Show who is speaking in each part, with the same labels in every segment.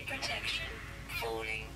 Speaker 1: Protection. Falling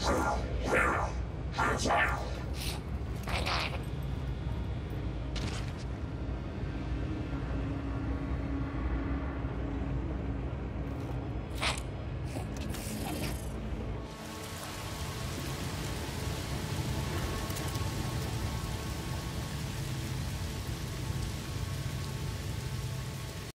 Speaker 1: Stop.